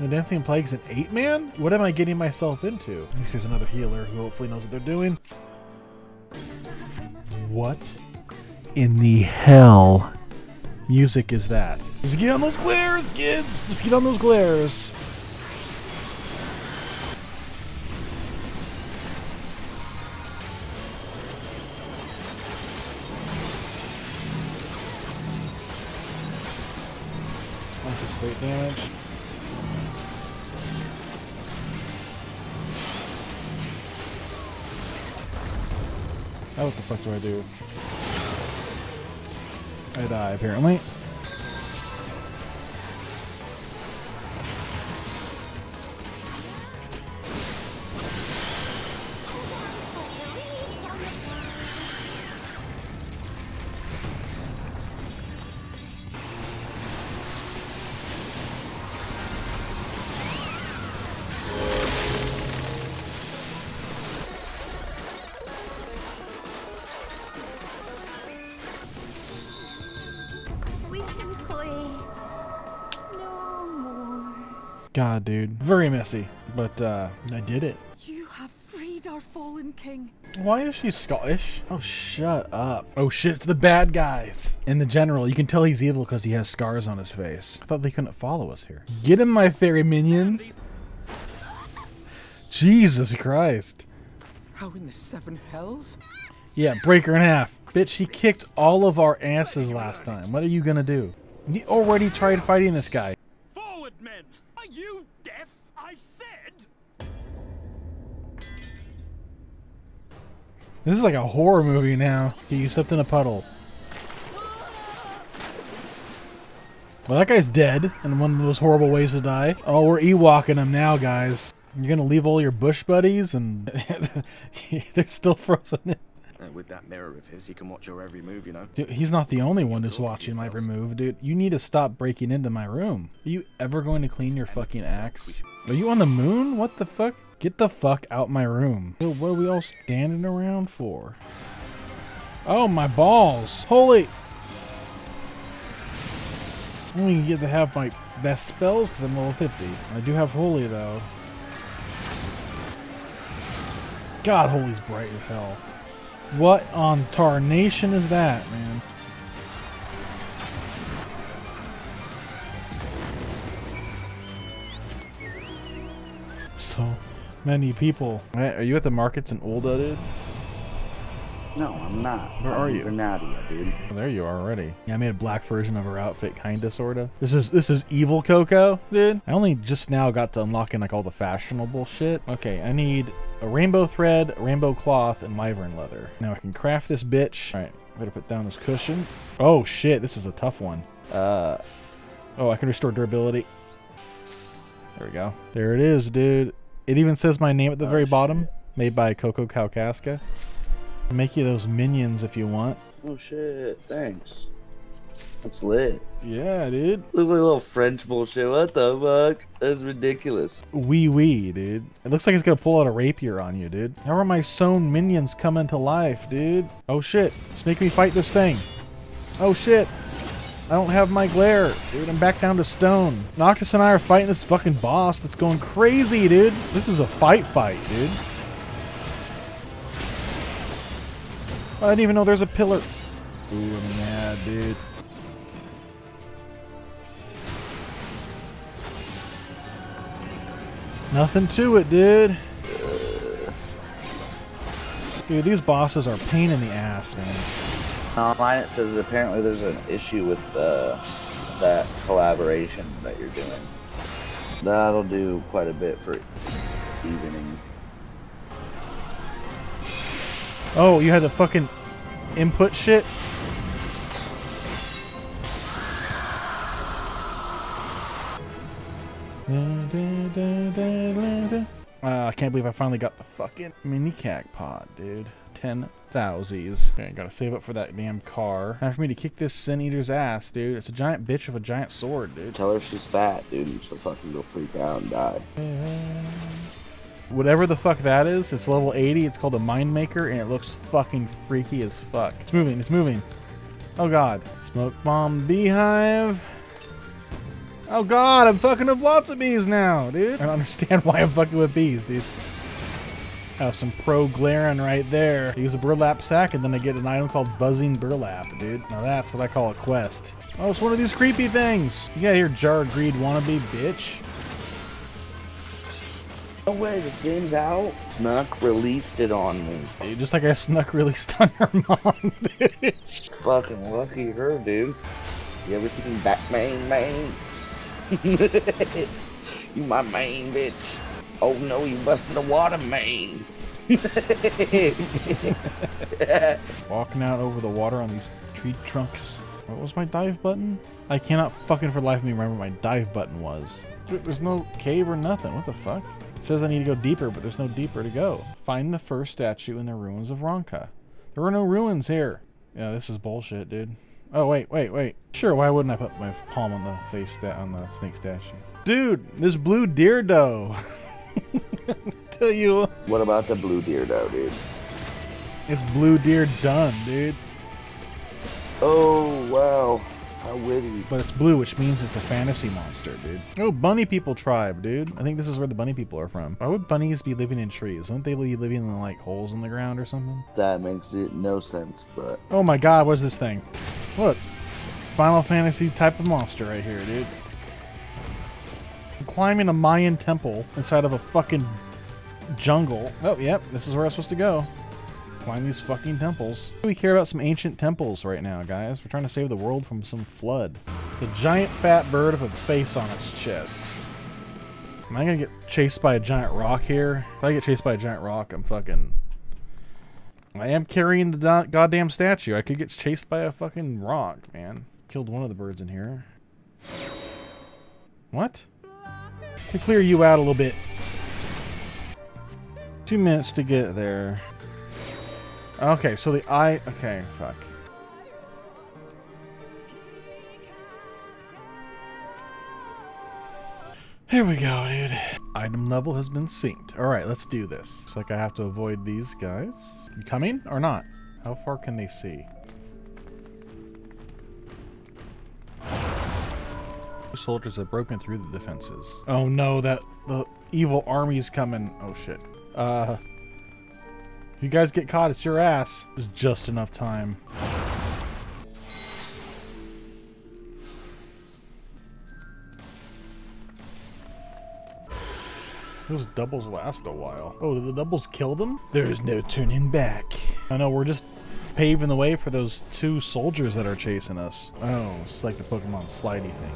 The Dancing Plague's an eight man? What am I getting myself into? At least there's another healer who hopefully knows what they're doing. What in the hell music is that? Just get on those glares, kids! Just get on those glares. Anticipate damage. What the fuck do I do? I die apparently. God, dude. Very messy. But uh I did it. You have freed our fallen king. Why is she Scottish? Oh, shut up. Oh shit, it's the bad guys. In the general, you can tell he's evil because he has scars on his face. I thought they couldn't follow us here. Get him, my fairy minions. Jesus Christ. How in the seven hells? Yeah, break her in half. Bitch, he kicked all of our asses last time. What are you gonna do? He already tried fighting this guy. This is like a horror movie now. You stepped in a puddle. Well, that guy's dead in one of those horrible ways to die. Oh, we're Ewoking him now, guys. You're gonna leave all your bush buddies and they're still frozen. in. With that mirror of his, he can watch your every move, you know. Dude, he's not the only one who's watching my every move, dude. You need to stop breaking into my room. Are you ever going to clean your fucking axe? Are you on the moon? What the fuck? Get the fuck out my room. What are we all standing around for? Oh, my balls. Holy. I only get to have my best spells because I'm level 50. I do have Holy, though. God, Holy's bright as hell. What on tarnation is that, man? So many people. Hey, Are you at the markets in Ul'dah, dude? No, I'm not. Where I'm are in you? Bernadia, dude. Oh, there you are already. Yeah, I made a black version of her outfit, kinda, sorta. This is this is evil Kokoa, dude. I only just now got to unlocking like all the fashionable shit. Okay, I need a rainbow thread, a rainbow cloth, and wyvern leather. Now I can craft this bitch. All right, better put down this cushion. Oh shit, this is a tough one. Uh, oh, I can restore durability. There we go. There it is, dude. It even says my name at the Oh, very shit. bottom. Made by Kokoa Kaukaska. Make you those minions if you want. Oh shit, thanks. That's lit. Yeah, dude. Looks like a little French bullshit. What the fuck? That's ridiculous. Wee wee, dude. It looks like it's gonna pull out a rapier on you, dude. How are my sewn minions coming to life, dude? Oh shit. Let's make me fight this thing. Oh shit. I don't have my glare. Dude, I'm back down to stone. Noctis and I are fighting this fucking boss that's going crazy, dude. This is a fight fight, dude. I didn't even know there's a pillar. Ooh, I'm mad, dude. Nothing to it, dude. Dude, these bosses are pain in the ass, man. Online it says that apparently there's an issue with uh, that collaboration that you're doing. That'll do quite a bit for evening. Oh, you had the fucking input shit? Uh, I can't believe I finally got the fucking mini Cactpot, dude. Ten thousies. Okay, gotta save up for that damn car. Time for me to kick this sin eater's ass, dude. It's a giant bitch of a giant sword, dude. Tell her she's fat, dude, and she'll fucking go freak out and die. Whatever the fuck that is, it's level 80. It's called a Mind Maker, and it looks fucking freaky as fuck. It's moving. It's moving. Oh god. Smoke bomb beehive. Oh god, I'm fucking with lots of bees now, dude. I don't understand why I'm fucking with bees, dude. Have some pro Glaren right there. I use a burlap sack and then I get an item called buzzing burlap, dude. Now that's what I call a quest. Oh, it's one of these creepy things. You got here, jar of greed wannabe, bitch. No way, this game's out. Snuck released it on me. Dude, just like I snuck released on your mom, dude. Fucking lucky her, dude. You ever seen Batman, man? you my main bitch. Oh no, you busted a water main. Walking out over the water on these tree trunks. What was my dive button? I cannot fucking for the life of me remember what my dive button was. There's no cave or nothing. What the fuck? It says I need to go deeper, but there's no deeper to go. Find the first statue in the ruins of Ronka. There were no ruins here. Yeah, this is bullshit, dude. Oh wait, wait, wait. Sure, why wouldn't I put my palm on the face on the snake statue? Dude, this blue deer doe. Tell you, What about the blue deer though, dude? it's blue deer done, dude. Oh wow, how witty. But it's blue, which means it's a fantasy monster, dude. Oh, bunny people tribe, dude. I think this is where the bunny people are from. Why would bunnies be living in trees? Wouldn't they be living in like holes in the ground or something? That makes it no sense, but Oh my god, what's this thing? Look. Final Fantasy type of monster right here, dude. I'm climbing a Mayan temple inside of a fucking jungle. Oh, yep, this is where I'm supposed to go. Climb these fucking temples. We care about some ancient temples right now, guys. We're trying to save the world from some flood. The giant fat bird with a face on its chest. Am I gonna get chased by a giant rock here? If I get chased by a giant rock, I'm fucking... I am carrying the goddamn statue. I could get chased by a fucking rock, man. Killed one of the birds in here. What? To clear you out a little bit. Two minutes to get there. Okay, so the eye. Okay, fuck. Here we go, dude. Item level has been synced. Alright, let's do this. Looks like I have to avoid these guys. You coming or not? How far can they see? Soldiers have broken through the defenses. Oh no, that the evil army's coming. Oh shit. Uh if you guys get caught, it's your ass. There's just enough time. Those doubles last a while. Oh, did the doubles kill them? There's no turning back. I know, we're just paving the way for those two soldiers that are chasing us. Oh, it's like the Pokemon slidey thing.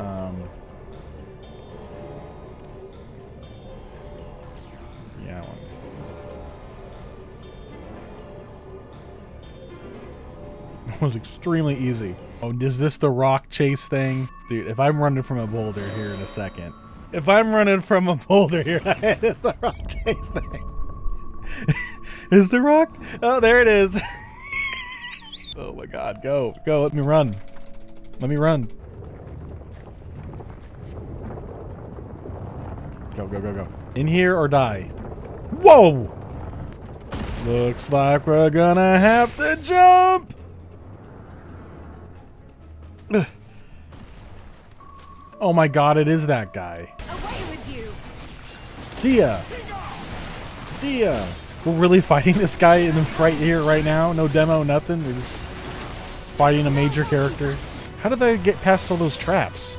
Um. Yeah. It was extremely easy. Oh, is this the rock chase thing? Dude, if I'm running from a boulder here in a second. If I'm running from a boulder here, it's the rock chase thing. is the rock? Oh, there it is. oh my god, go. Go, let me run. Let me run. Go, go, go, go. In here or die. Whoa! Looks like we're gonna have to jump! Ugh. Oh my god, it is that guy. Away with you! Dia! Dia! We're really fighting this guy in the right here, right now? No demo, nothing? We're just fighting a major character? How did they get past all those traps?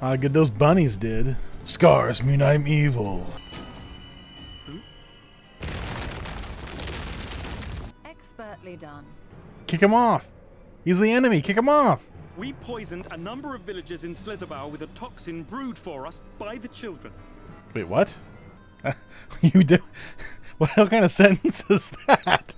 How good those bunnies did. Scars mean I'm evil. Expertly done. Kick him off. He's the enemy. Kick him off. We poisoned a number of villages in Slitherbough with a toxin brewed for us by the children. Wait, what? you did? What kind of sentence is that?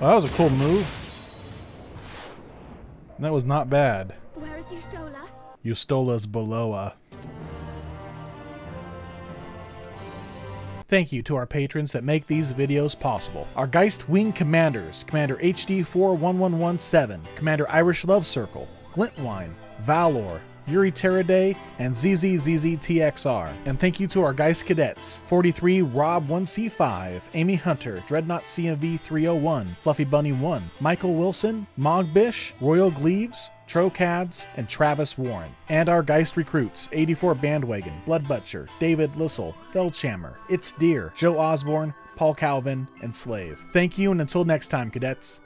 Well, that was a cool move. That was not bad. Where is Yustola? Eustola's Boloa. Uh. Thank you to our patrons that make these videos possible. Our Geist Wing Commanders, Commander HD41117, Commander Irish Love Circle, Glintwine, Valor, Yuri Teraday, and ZZZZTXR. And thank you to our Geist Cadets 43 Rob 1C5, Amy Hunter, Dreadnought CMV 301, Fluffy Bunny 1, Michael Wilson, Mogbish, Royal Gleaves, Trocads, and Travis Warren. And our Geist recruits 84 Bandwagon, Blood Butcher, David Lissel, Feldchammer, It's Deer, Joe Osborne, Paul Calvin, and Slave. Thank you, and until next time, cadets.